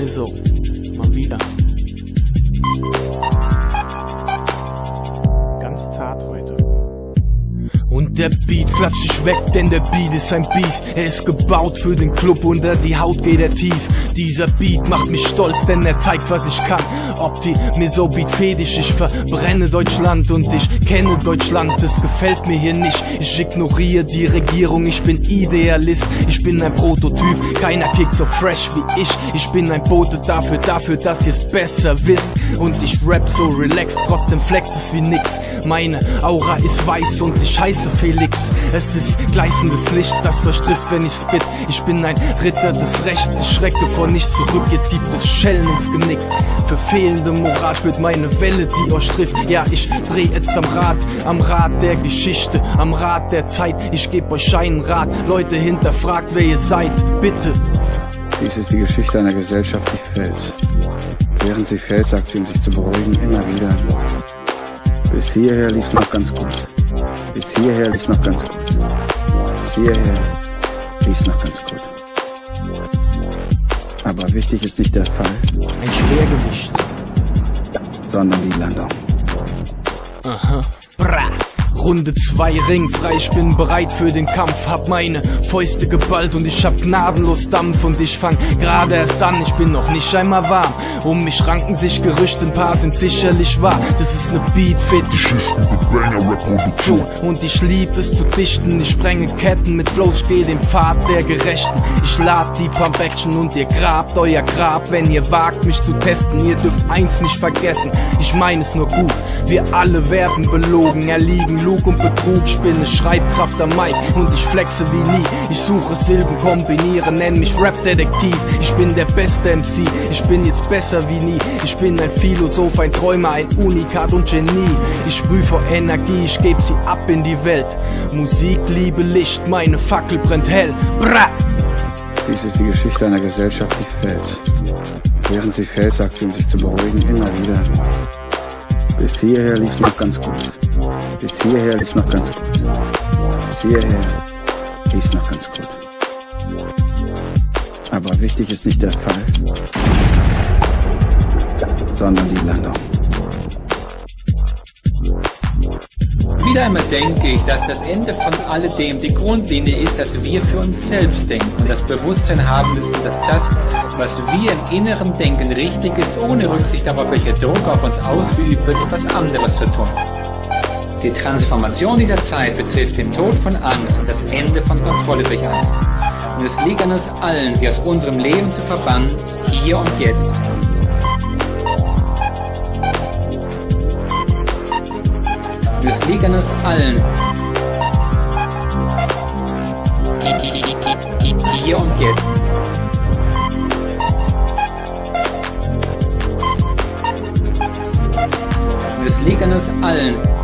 Lizzo, Mamita. Der Beat klatsch ich weg, denn der Beat ist ein Biest. Er ist gebaut für den Club, unter die Haut geht er tief. Dieser Beat macht mich stolz, denn er zeigt, was ich kann. Ob die mir so Beat fetisch, ich verbrenne Deutschland und ich kenne Deutschland. Das gefällt mir hier nicht. Ich ignoriere die Regierung, ich bin Idealist. Ich bin ein Prototyp, keiner kickt so fresh wie ich. Ich bin ein Bote dafür, dafür, dass ihr es besser wisst. Und ich rap so relaxed, trotzdem flex es wie nix. Meine Aura ist weiß und ich heiße Felix. Es ist gleißendes Licht, das durchtrifft, wenn ich spit. Ich bin ein Ritter des Rechts, ich schrecke vor nichts zurück. Jetzt gibt es Schellen ins Genick. Für fehlende Moral spürt meine Welle, die euch trifft. Ja, ich dreh jetzt am Rad, am Rad der Geschichte, am Rad der Zeit. Ich geb euch einen Rat. Leute, hinterfragt, wer ihr seid. Bitte. Dies ist die Geschichte einer Gesellschaft, die fällt. Während sie fällt, sagt sie, um sich zu beruhigen, immer wieder. Bis hierher lief's noch ganz gut. Hierher lief's noch ganz gut. Hierher lief's noch ganz gut. Aber wichtig ist nicht der Fall, Ein Schwergewicht. sondern die Landung. Aha. Bra. Runde 2 ringfrei, ich bin bereit für den Kampf, hab meine Fäuste geballt und ich hab gnadenlos Dampf und ich fang gerade erst an, ich bin noch nicht einmal warm. Um mich ranken sich Gerüchte, ein paar sind sicherlich wahr. Das ist ne Beat-Fetischisten. Und ich lieb es zu dichten, ich sprenge Ketten mit Flows, steh den Pfad der Gerechten. Ich lad die Pump-Action und ihr grabt euer Grab, wenn ihr wagt mich zu testen. Ihr dürft eins nicht vergessen, ich meine es nur gut. Wir alle werden belogen, erliegen Lug und Betrug, spinne Schreibkraft am Mic und ich flexe wie nie. Ich suche Silben, kombiniere, nenn mich Rap-Detektiv. Ich bin der beste MC, ich bin jetzt besser wie nie. Ich bin ein Philosoph, ein Träumer, ein Unikat und Genie. Ich sprüh vor Energie, ich geb sie ab in die Welt. Musik, Liebe, Licht, meine Fackel brennt hell. Bra! Dies ist die Geschichte einer Gesellschaft, die fällt. Während sie fällt, sagt sie, um sich zu beruhigen, immer wieder. Bis hierher lief's noch ganz gut. Bis hierher lief's noch ganz gut. Bis hierher lief's noch ganz gut. Aber wichtig ist nicht der Fall, sondern die Landung. Wieder einmal denke ich, dass das Ende von alledem die Grundlinie ist, dass wir für uns selbst denken und das Bewusstsein haben müssen, dass das, was wir im Inneren denken, richtig ist, ohne Rücksicht darauf, welcher Druck auf uns ausgeübt wird, etwas anderes zu tun. Die Transformation dieser Zeit betrifft den Tod von Angst und das Ende von Kontrolle durch Angst. Und es liegt an uns allen, sie aus unserem Leben zu verbannen, hier und jetzt. Uns allen, hier und jetzt. An uns allen,